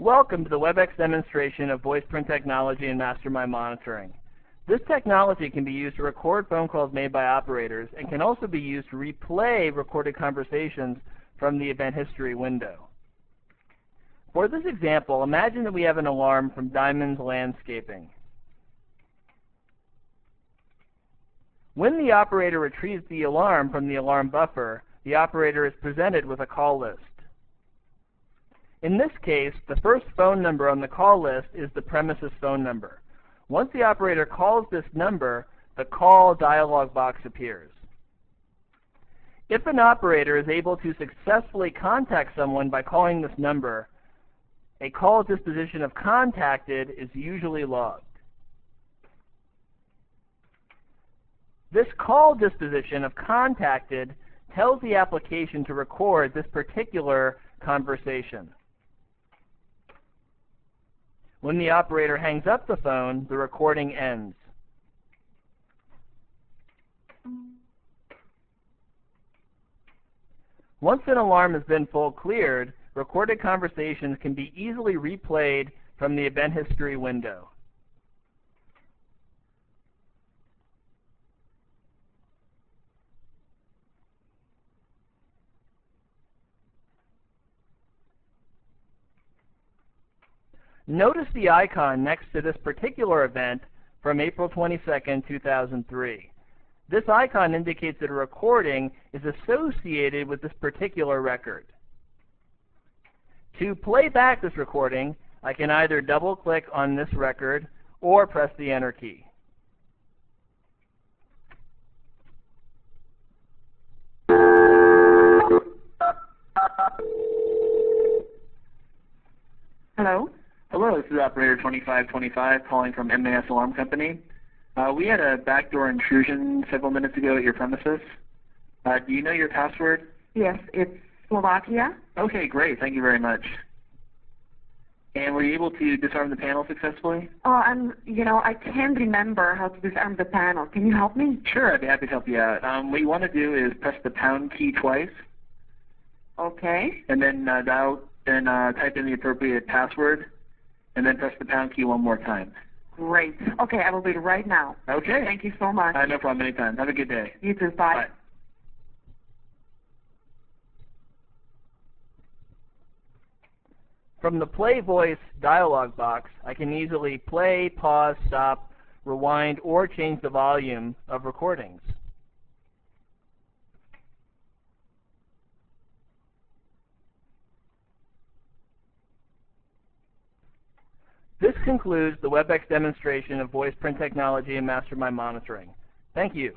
Welcome to the WebEx demonstration of voice print technology and Mastermind monitoring. This technology can be used to record phone calls made by operators and can also be used to replay recorded conversations from the event history window. For this example, imagine that we have an alarm from Diamonds Landscaping. When the operator retrieves the alarm from the alarm buffer, the operator is presented with a call list. In this case, the first phone number on the call list is the premises phone number. Once the operator calls this number, the call dialog box appears. If an operator is able to successfully contact someone by calling this number, a call disposition of contacted is usually logged. This call disposition of contacted tells the application to record this particular conversation. When the operator hangs up the phone, the recording ends. Once an alarm has been full cleared, recorded conversations can be easily replayed from the event history window. Notice the icon next to this particular event from April 22, 2003. This icon indicates that a recording is associated with this particular record. To play back this recording, I can either double click on this record or press the enter key. Hello? Hello, this is operator 2525 calling from MAS Alarm Company. Uh, we had a backdoor intrusion several minutes ago at your premises. Uh, do you know your password? Yes, it's Slovakia. Okay, great. Thank you very much. And were you able to disarm the panel successfully? Oh, I'm, you know, I can't remember how to disarm the panel. Can you help me? Sure, I'd be happy to help you out. Um, what you want to do is press the pound key twice, Okay. and then uh, dial, then uh, type in the appropriate password, and then press the pound key one more time. Great. Okay, I will do it right now. Okay. Thank you so much. Uh, no problem. Anytime. Have a good day. you too. Bye. Bye. From the Play Voice dialog box, I can easily play, pause, stop, rewind, or change the volume of recordings. This concludes the WebEx demonstration of voice print technology and Mastermind monitoring. Thank you.